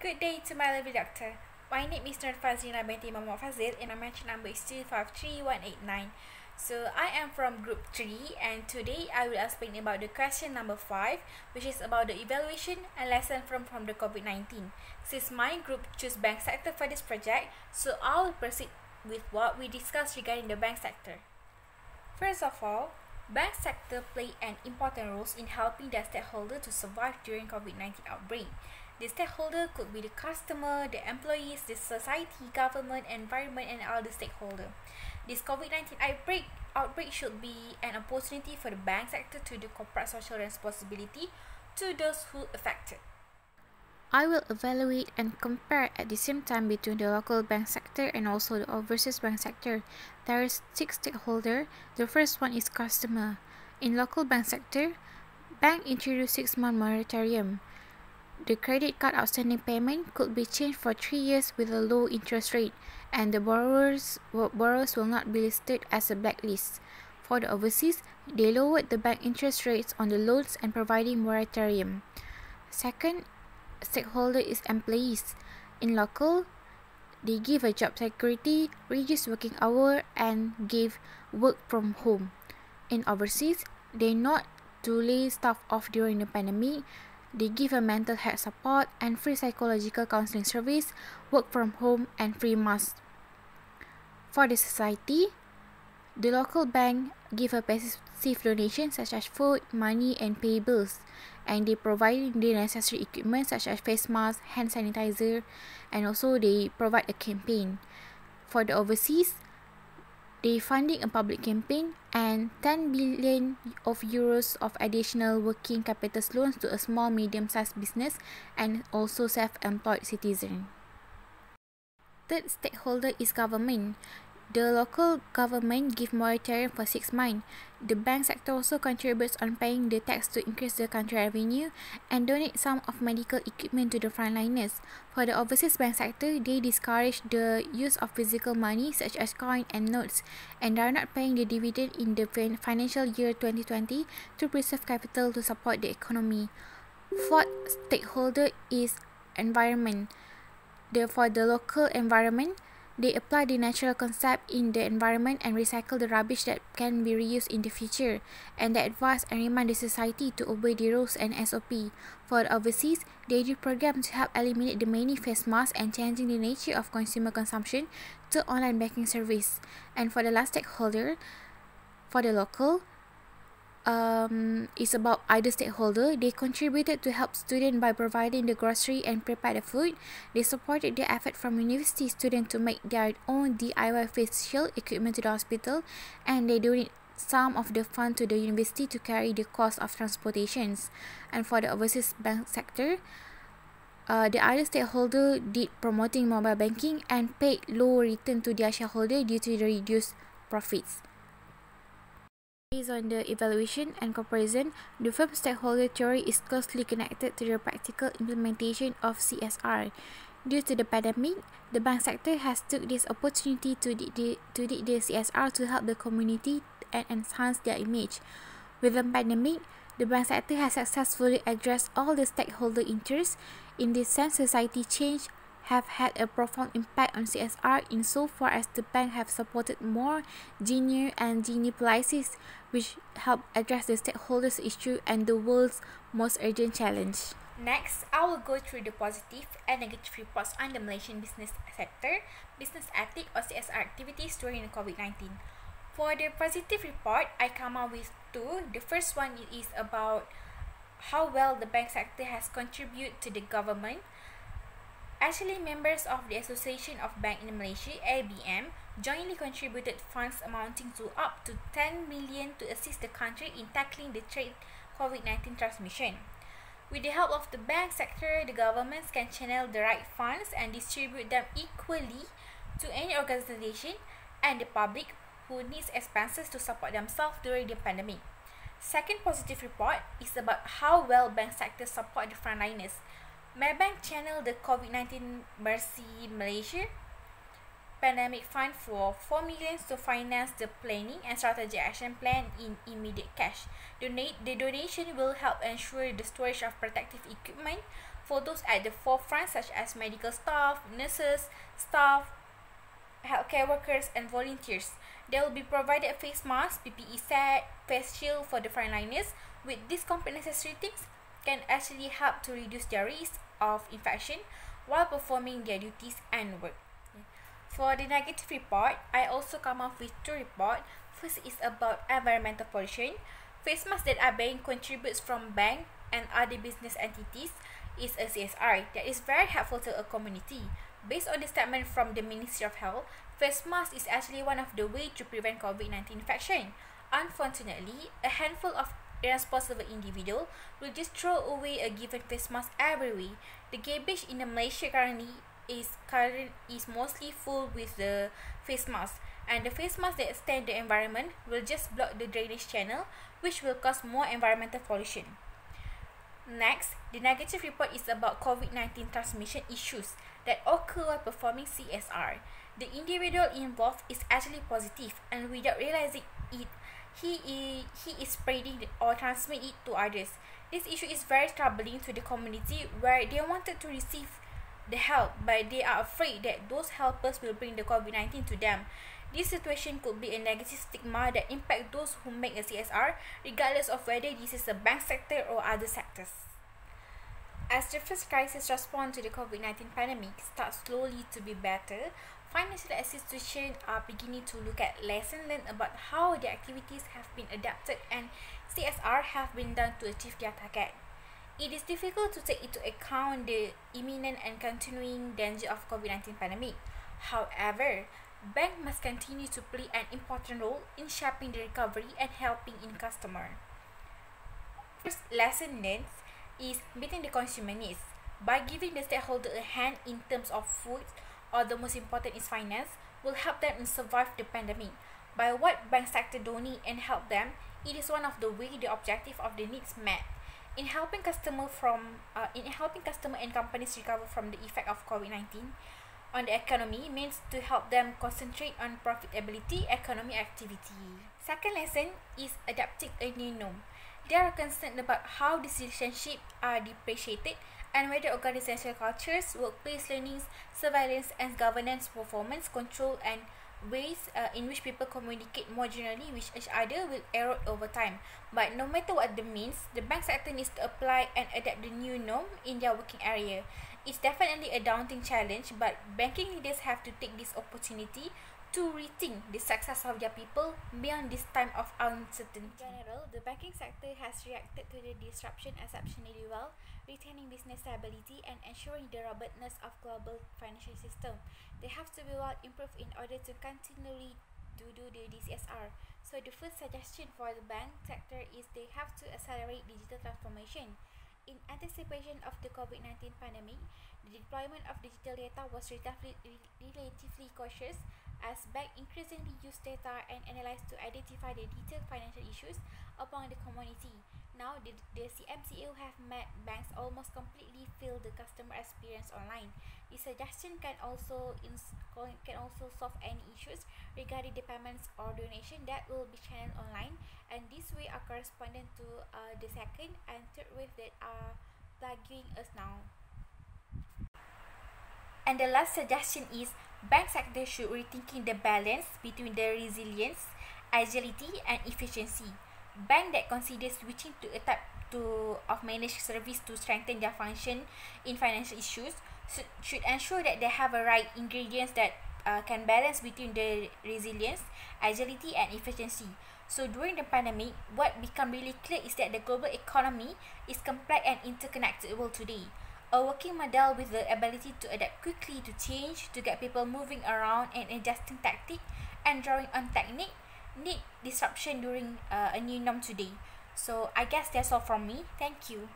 Good day to my lovely doctor. My name is Nur Fadzrina binti Muhammad Fadzil and my mention number is 253189. So I am from group 3 and today I will explain about the question number 5 which is about the evaluation and lesson from, from the COVID-19. Since my group choose bank sector for this project, so I will proceed with what we discussed regarding the bank sector. First of all, bank sector play an important role in helping the stakeholder to survive during COVID-19 outbreak. The stakeholder could be the customer, the employees, the society, government, environment, and other stakeholder. This COVID-19 outbreak outbreak should be an opportunity for the bank sector to do corporate social responsibility to those who affected. I will evaluate and compare at the same time between the local bank sector and also the overseas bank sector. There is six stakeholder. The first one is customer. In local bank sector, bank introduced six month moratorium. The credit card outstanding payment could be changed for three years with a low interest rate, and the borrowers, borrowers will not be listed as a blacklist. For the overseas, they lowered the bank interest rates on the loans and providing moratorium. Second stakeholder is employees. In local, they give a job security, reduce working hour, and give work from home. In overseas, they not to lay staff off during the pandemic, they give a mental health support and free psychological counseling service, work from home, and free masks. For the society, the local bank give a passive donation such as food, money, and pay bills, and they provide the necessary equipment such as face masks, hand sanitizer, and also they provide a campaign. For the overseas, they funding a public campaign and 10 billion of euros of additional working capital loans to a small medium-sized business and also self-employed citizen. Third stakeholder is government. The local government give moratorium for six months. The bank sector also contributes on paying the tax to increase the country revenue and donate some of medical equipment to the frontliners. For the overseas bank sector, they discourage the use of physical money such as coin and notes and are not paying the dividend in the financial year 2020 to preserve capital to support the economy. Fourth stakeholder is environment. Therefore, the local environment, they apply the natural concept in the environment and recycle the rubbish that can be reused in the future. And they advise and remind the society to obey the rules and SOP. For the overseas, they do programs to help eliminate the many face masks and changing the nature of consumer consumption to online banking service. And for the last stakeholder, for the local, um, is about either stakeholder. They contributed to help students by providing the grocery and prepare the food. They supported the effort from university students to make their own DIY face shield equipment to the hospital, and they donate some of the fund to the university to carry the cost of transportations. And for the overseas bank sector, uh, the other stakeholder did promoting mobile banking and paid low return to their shareholder due to the reduced profits. Based on the evaluation and comparison, the firm stakeholder theory is closely connected to the practical implementation of CSR. Due to the pandemic, the bank sector has took this opportunity to did the, the CSR to help the community and enhance their image. With the pandemic, the bank sector has successfully addressed all the stakeholder interests. In this sense, society change have had a profound impact on CSR insofar as the bank have supported more junior and junior policies which help address the stakeholders issue and the world's most urgent challenge. Next, I will go through the positive and negative reports on the Malaysian business sector, business ethic or CSR activities during the COVID-19. For the positive report, I come up with two. The first one is about how well the bank sector has contributed to the government Actually, members of the Association of Bank in Malaysia, ABM, jointly contributed funds amounting to up to 10 million to assist the country in tackling the trade COVID-19 transmission. With the help of the bank sector, the governments can channel the right funds and distribute them equally to any organization and the public who needs expenses to support themselves during the pandemic. Second positive report is about how well bank sector support the frontliners Maybank channeled the COVID-19 Mercy Malaysia Pandemic Fund for 4 million to finance the planning and strategy action plan in immediate cash. Donate, the donation will help ensure the storage of protective equipment for those at the forefront such as medical staff, nurses, staff, healthcare workers and volunteers. They will be provided face masks, PPE set, face shield for the frontliners. With these comprehensive things can actually help to reduce their risk of infection while performing their duties and work. For the negative report, I also come up with two reports. First is about environmental pollution. Face masks that are being contributes from bank and other business entities is a CSR that is very helpful to a community. Based on the statement from the Ministry of Health, face mask is actually one of the way to prevent COVID-19 infection. Unfortunately, a handful of irresponsible individual will just throw away a given face mask every week. The garbage in the Malaysia currently is current is mostly full with the face mask and the face mask that stain the environment will just block the drainage channel which will cause more environmental pollution. Next, the negative report is about COVID-19 transmission issues that occur while performing CSR. The individual involved is actually positive and without realizing it, he is, he is spreading or transmit it to others. This issue is very troubling to the community where they wanted to receive the help but they are afraid that those helpers will bring the COVID-19 to them. This situation could be a negative stigma that impact those who make a CSR regardless of whether this is a bank sector or other sectors. As the first crisis response to the COVID-19 pandemic starts slowly to be better, financial institutions are beginning to look at lessons learned about how their activities have been adapted and CSR have been done to achieve their target. It is difficult to take into account the imminent and continuing danger of COVID-19 pandemic. However, bank must continue to play an important role in shaping the recovery and helping in customer. First lesson learned is meeting the consumer needs. By giving the stakeholder a hand in terms of food, or the most important is finance, will help them survive the pandemic. By what bank sector donate and help them, it is one of the way the objective of the needs met in helping customer from uh, in helping customer and companies recover from the effect of COVID-19 on the economy means to help them concentrate on profitability economy activity. Second lesson is adapting a new norm. They are concerned about how the citizenship are depreciated and whether organizational cultures, workplace learnings, surveillance and governance performance control and ways uh, in which people communicate more generally with each other will erode over time. But no matter what the means, the bank sector needs to apply and adapt the new norm in their working area. It's definitely a daunting challenge, but banking leaders have to take this opportunity to rethink the success of their people beyond this time of uncertainty. In general, the banking sector has reacted to the disruption exceptionally well, retaining business stability and ensuring the robustness of global financial system. They have to be well improved in order to continually to do the DCSR. So the first suggestion for the bank sector is they have to accelerate digital transformation. In anticipation of the COVID-19 pandemic, the deployment of digital data was relatively, relatively cautious as banks increasingly use data and analyze to identify the detailed financial issues upon the community. Now, the, the CMCO have met banks almost completely fill the customer experience online. The suggestion can also can also solve any issues regarding the payments or donation that will be channeled online, and this way are corresponding to uh, the second and third wave that are plaguing us now. And the last suggestion is bank sector should rethinking the balance between the resilience, agility, and efficiency. Bank that consider switching to a type to of managed service to strengthen their function in financial issues should, should ensure that they have a right ingredients that uh, can balance between the resilience, agility, and efficiency. So during the pandemic, what become really clear is that the global economy is complex and interconnected world today. A working model with the ability to adapt quickly to change, to get people moving around and adjusting tactic and drawing on technique need disruption during uh, a new norm today. So I guess that's all from me. Thank you.